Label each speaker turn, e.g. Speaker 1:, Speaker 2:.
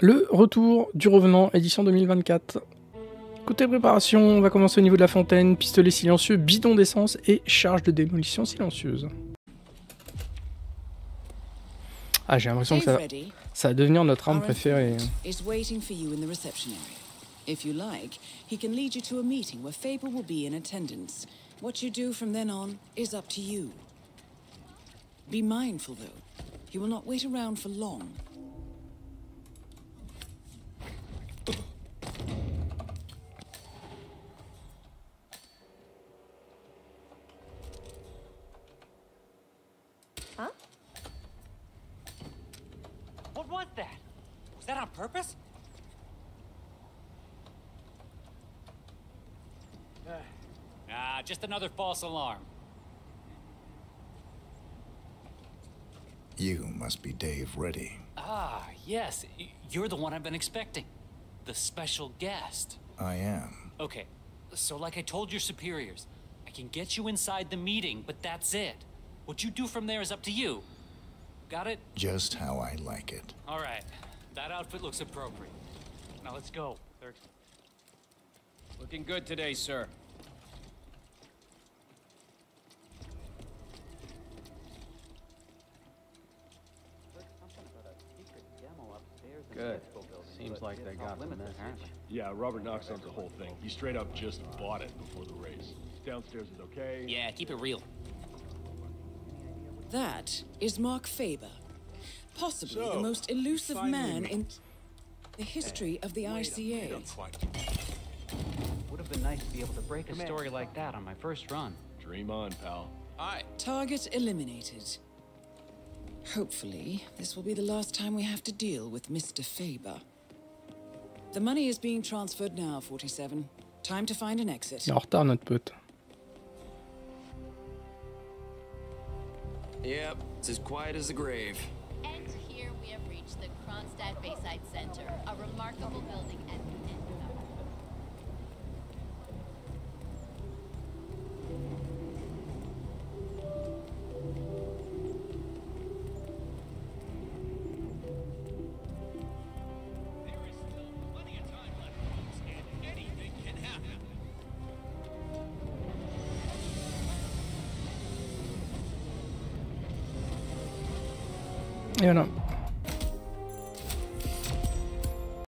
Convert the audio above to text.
Speaker 1: Le retour du revenant, édition 2024. Côté préparation, on va commencer au niveau de la fontaine, pistolet silencieux, bidon d'essence et charge de démolition silencieuse. Ah, j'ai l'impression que ça, ça va devenir notre arme préférée.
Speaker 2: If you like, he can lead you to a meeting where Faber will be in attendance. What you do from then on is up to you. Be mindful, though. He will not wait around for long.
Speaker 3: Was that? Was that on purpose? Ah, just another false alarm.
Speaker 4: You must be Dave Reddy.
Speaker 3: Ah, yes. You're the one I've been expecting. The special guest.
Speaker 4: I am.
Speaker 3: Okay, so like I told your superiors, I can get you inside the meeting, but that's it. What you do from there is up to you. Got it?
Speaker 4: Just how I like it.
Speaker 3: All right. That outfit looks appropriate. Now let's go. Third.
Speaker 5: Looking good today, sir.
Speaker 6: Good. Seems like they got the message.
Speaker 7: Yeah, Robert Knox owns the whole thing. He straight up just bought it before the race. Downstairs is okay.
Speaker 3: Yeah, keep it real.
Speaker 2: That is Mark Faba. Possibly
Speaker 4: So,
Speaker 2: the most elusive man
Speaker 4: meet.
Speaker 2: in the history of the ICA.
Speaker 6: Would have been nice to be able to break a story like that on my first run.
Speaker 7: Dream on, pal.
Speaker 2: Target eliminated. Hopefully, this will be the last time we have to deal with Mr. Faba. The money is being transferred now, 47. Time to find an exit.
Speaker 1: Il est en er retard, notre
Speaker 8: Yep, it's as quiet as the grave.
Speaker 9: And here we have reached the Kronstadt Bayside Center, a remarkable building
Speaker 1: you know